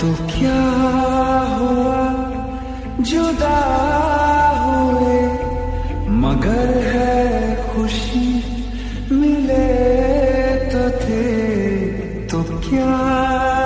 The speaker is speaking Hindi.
तो क्या हुआ? जुदा हुए मगर है खुशी मिले तो थे तो क्या